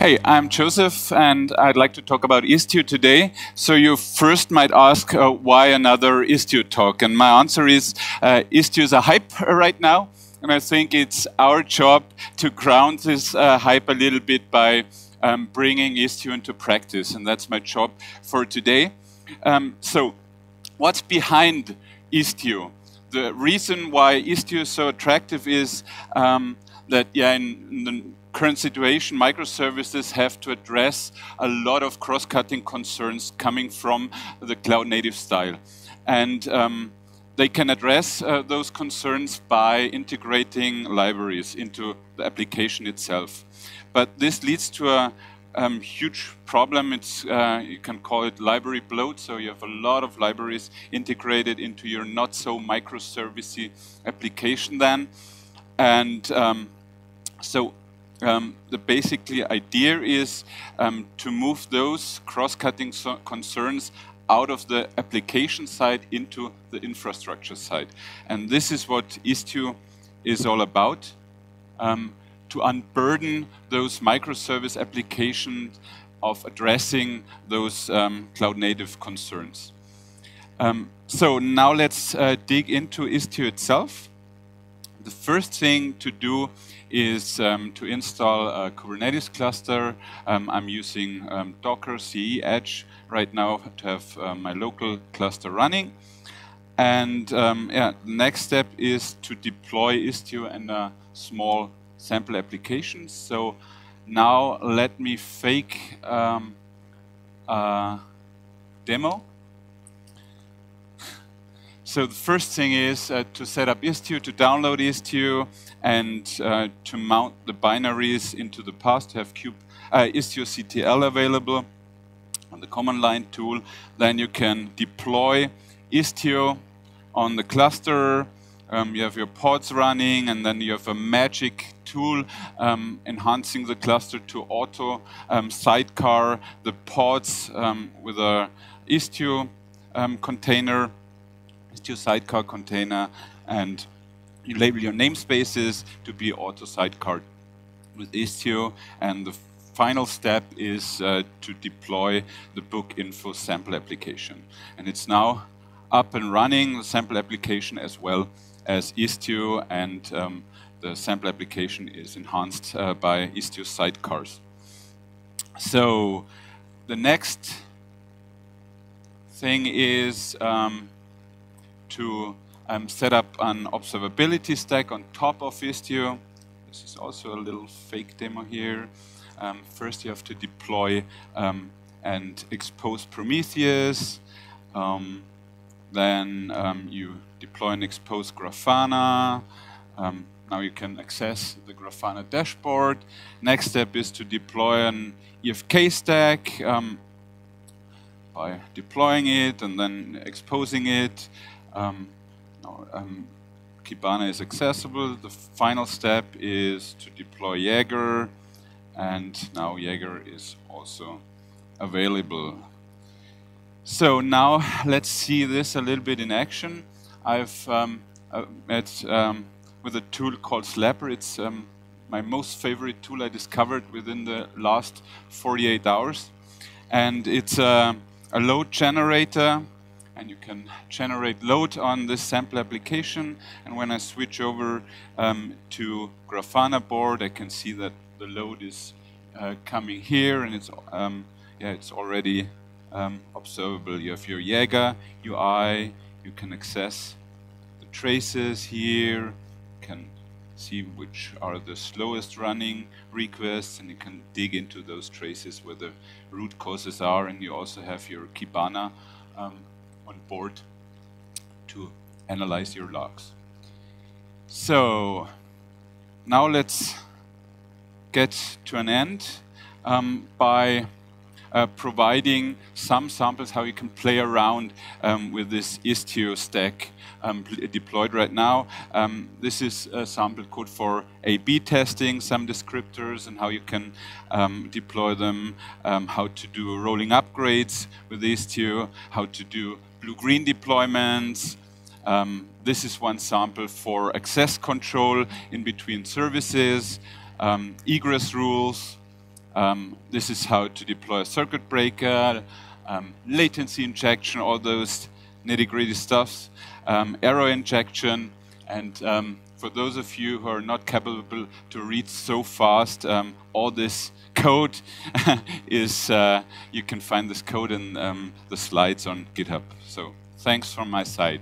Hey, I'm Josef, and I'd like to talk about Istio today. So you first might ask, uh, why another Istio talk? And my answer is, uh, Istio is a hype right now, and I think it's our job to ground this uh, hype a little bit by um, bringing Istio into practice, and that's my job for today. Um, so, what's behind Istio? The reason why Istio is so attractive is um, that, yeah, in, in the current situation, microservices have to address a lot of cross-cutting concerns coming from the cloud-native style. And um, they can address uh, those concerns by integrating libraries into the application itself. But this leads to a um, huge problem. It's, uh, you can call it library bloat. So you have a lot of libraries integrated into your not so microservicey application then. And um, so um, the basically idea is um, to move those cross-cutting so concerns out of the application side into the infrastructure side. And this is what Istio is all about, um, to unburden those microservice applications of addressing those um, cloud-native concerns. Um, so now let's uh, dig into Istio itself. The first thing to do is um, to install a Kubernetes cluster. Um, I'm using um, Docker CE Edge right now to have uh, my local cluster running. And um, yeah, the next step is to deploy Istio in a small sample application. So now let me fake um, a demo. So the first thing is uh, to set up Istio, to download Istio, and uh, to mount the binaries into the path to have Cube uh, Istio CTL available on the command line tool. Then you can deploy Istio on the cluster. Um, you have your pods running, and then you have a magic tool um, enhancing the cluster to auto um, sidecar the pods um, with a Istio um, container, Istio sidecar container, and you label your namespaces to be auto sidecar with Istio, and the final step is uh, to deploy the Bookinfo sample application. And it's now up and running, the sample application as well as Istio, and um, the sample application is enhanced uh, by Istio sidecars. So the next thing is um, to um, set up an observability stack on top of Istio. This is also a little fake demo here. Um, first you have to deploy um, and expose Prometheus. Um, then um, you deploy and expose Grafana. Um, now you can access the Grafana dashboard. Next step is to deploy an EFK stack by deploying it and then exposing it. Um, um, Kibana is accessible. The final step is to deploy Jaeger, and now Jaeger is also available. So now let's see this a little bit in action. I've um, uh, met um, with a tool called Slapper. It's um, my most favorite tool I discovered within the last 48 hours. And it's uh, a load generator and you can generate load on this sample application. And when I switch over um, to Grafana board, I can see that the load is uh, coming here, and it's um, yeah, it's already um, observable. You have your Jaeger UI. You can access the traces here. You can see which are the slowest running requests, and you can dig into those traces where the root causes are. And you also have your Kibana um, on board to analyze your logs. So now let's get to an end um, by uh, providing some samples how you can play around um, with this Istio stack um, deployed right now. Um, this is a sample code for A-B testing, some descriptors and how you can um, deploy them, um, how to do rolling upgrades with Istio, how to do blue-green deployments. Um, this is one sample for access control in between services, egress rules, Um, this is how to deploy a circuit breaker, um, latency injection, all those nitty-gritty stuffs, um, error injection, and um, for those of you who are not capable to read so fast, um, all this code is, uh, you can find this code in um, the slides on GitHub. So thanks from my side.